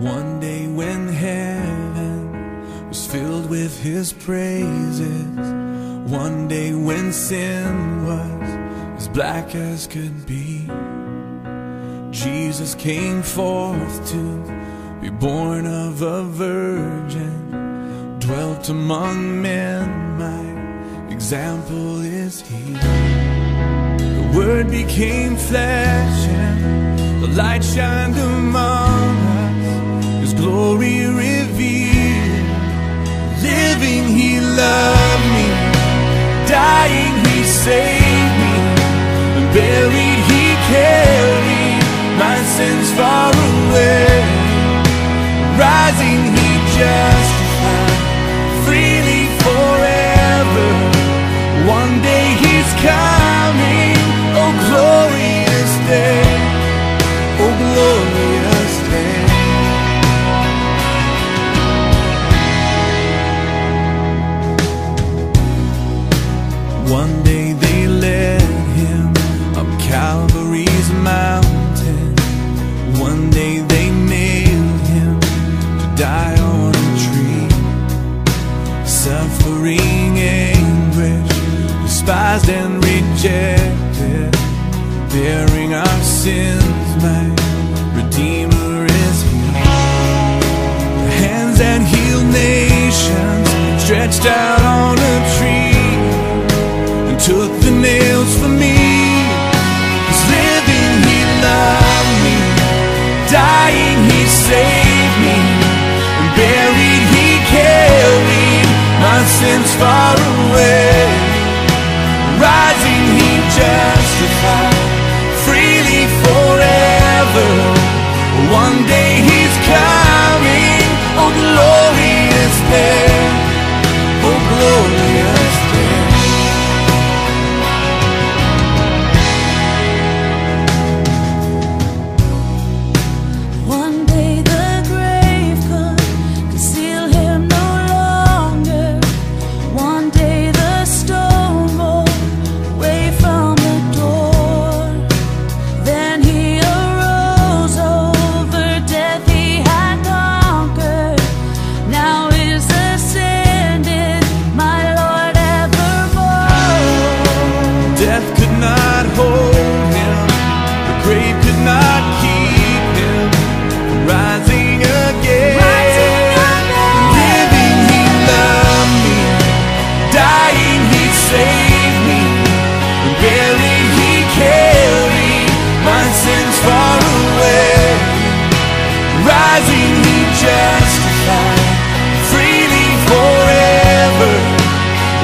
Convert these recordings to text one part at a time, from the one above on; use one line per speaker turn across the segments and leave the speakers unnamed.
One day when heaven was filled with his praises, one day when sin was as black as could be, Jesus came forth to be born of a virgin, dwelt among men, my example is he. The word became flesh and the light shined among glory revealed. Living he loved me, dying he saved me, buried he carried my sins far away. Rising he justified freely forever. One day he's coming, Suffering anguish, despised and rejected, bearing our sins, my Redeemer is He. The hands that heal nations stretched out on a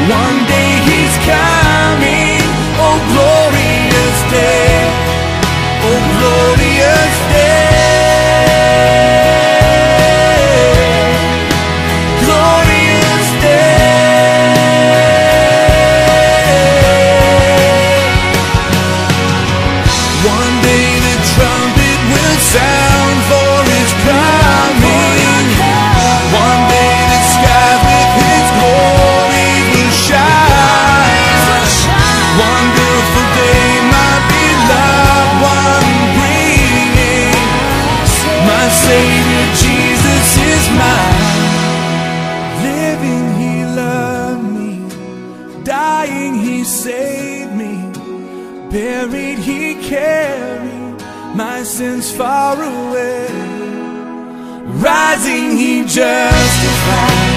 One day Savior Jesus is mine. Living, He loved me. Dying, He saved me. Buried, He carried my sins far away. Rising, He justified